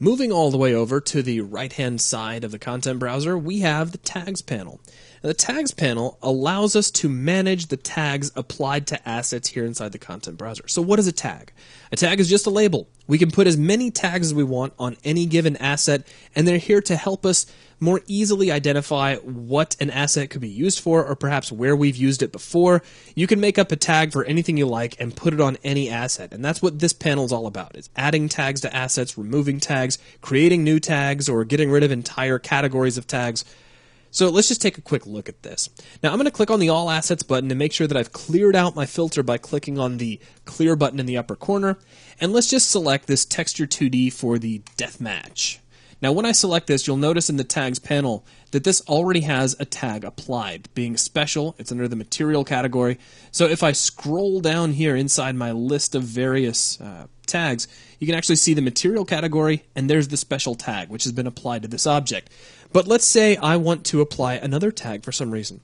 Moving all the way over to the right hand side of the content browser, we have the tags panel. The tags panel allows us to manage the tags applied to assets here inside the content browser. So what is a tag? A tag is just a label. We can put as many tags as we want on any given asset, and they're here to help us more easily identify what an asset could be used for or perhaps where we've used it before. You can make up a tag for anything you like and put it on any asset. And that's what this panel is all about. It's adding tags to assets, removing tags, creating new tags, or getting rid of entire categories of tags. So let's just take a quick look at this. Now I'm going to click on the All Assets button to make sure that I've cleared out my filter by clicking on the Clear button in the upper corner. And let's just select this Texture 2D for the Deathmatch. Now when I select this, you'll notice in the Tags panel that this already has a tag applied. Being special, it's under the Material category. So if I scroll down here inside my list of various uh, tags, you can actually see the Material category, and there's the special tag, which has been applied to this object. But let's say I want to apply another tag for some reason.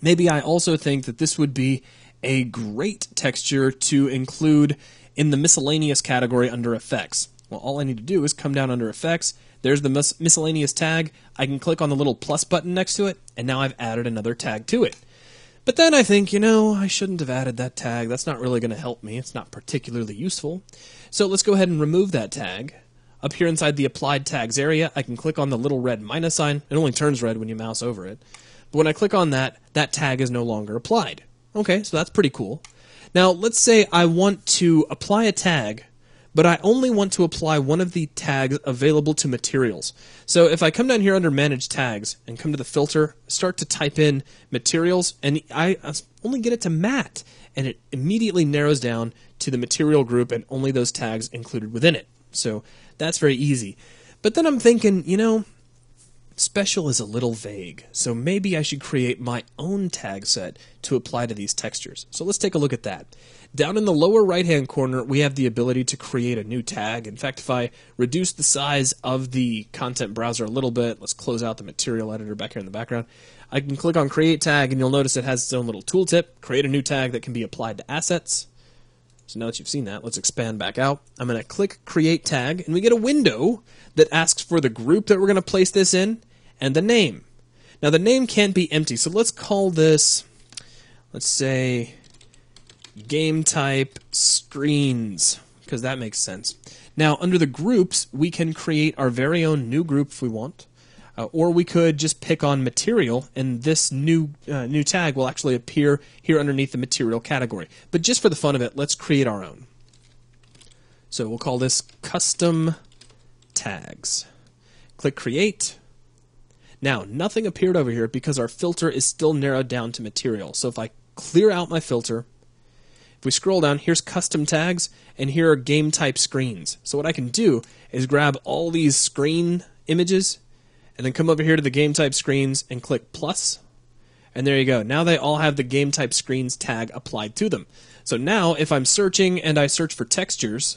Maybe I also think that this would be a great texture to include in the miscellaneous category under effects. Well, all I need to do is come down under effects. There's the mis- miscellaneous tag. I can click on the little plus button next to it, and now I've added another tag to it. But then I think, you know, I shouldn't have added that tag. That's not really going to help me. It's not particularly useful. So let's go ahead and remove that tag. Up here inside the applied tags area, I can click on the little red minus sign. It only turns red when you mouse over it. But when I click on that, that tag is no longer applied. Okay, so that's pretty cool. Now, let's say I want to apply a tag, but I only want to apply one of the tags available to materials. So if I come down here under Manage Tags and come to the filter, start to type in materials, and I only get it to matte, and it immediately narrows down to the material group and only those tags included within it. So that's very easy. But then I'm thinking, you know, special is a little vague, so maybe I should create my own tag set to apply to these textures. So let's take a look at that. Down in the lower right hand corner, we have the ability to create a new tag. In fact, if I reduce the size of the content browser a little bit, let's close out the material editor back here in the background. I can click on create tag and you'll notice it has its own little tooltip. Create a new tag that can be applied to assets. So now that you've seen that, let's expand back out. I'm going to click Create Tag, and we get a window that asks for the group that we're going to place this in and the name. Now, the name can't be empty, so let's call this, let's say, game type screens, because that makes sense. Now, under the groups, we can create our very own new group if we want. Uh, or we could just pick on material, and this new uh, new tag will actually appear here underneath the material category. But just for the fun of it, let's create our own. So we'll call this custom tags. Click create. Now, nothing appeared over here because our filter is still narrowed down to material. So if I clear out my filter, if we scroll down, here's custom tags, and here are game type screens. So what I can do is grab all these screen images and then come over here to the game type screens and click plus, and there you go. Now they all have the game type screens tag applied to them. So now if I'm searching and I search for textures,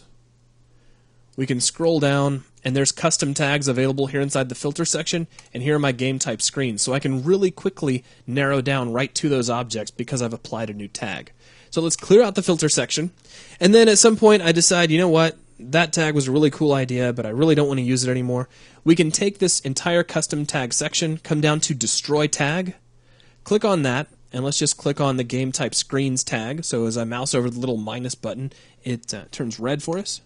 we can scroll down and there's custom tags available here inside the filter section and here are my game type screens. So I can really quickly narrow down right to those objects because I've applied a new tag. So let's clear out the filter section. And then at some point I decide, you know what? That tag was a really cool idea, but I really don't want to use it anymore. We can take this entire custom tag section, come down to destroy tag, click on that, and let's just click on the game type screens tag. So as I mouse over the little minus button, it uh, turns red for us.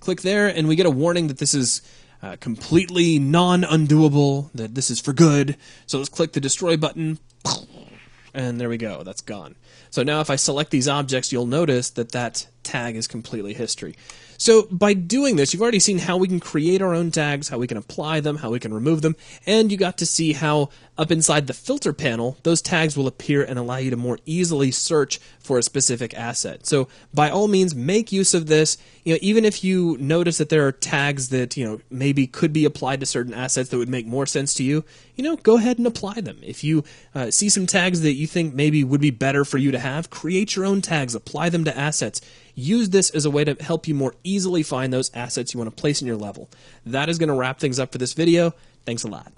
Click there, and we get a warning that this is uh, completely non undoable, that this is for good. So let's click the destroy button, and there we go, that's gone. So now if I select these objects, you'll notice that that tag is completely history. So by doing this, you've already seen how we can create our own tags, how we can apply them, how we can remove them, and you got to see how up inside the filter panel, those tags will appear and allow you to more easily search for a specific asset. So by all means, make use of this. You know, even if you notice that there are tags that, you know, maybe could be applied to certain assets that would make more sense to you, you know, go ahead and apply them. If you uh, see some tags that you think maybe would be better for you to have, create your own tags, apply them to assets. Use this as a way to help you more easily find those assets you want to place in your level. That is going to wrap things up for this video. Thanks a lot.